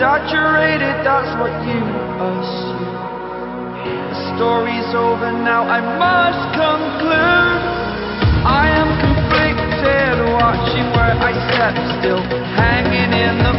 exaggerated, that's what you assume. The story's over now, I must conclude. I am conflicted, watching where I step still, hanging in the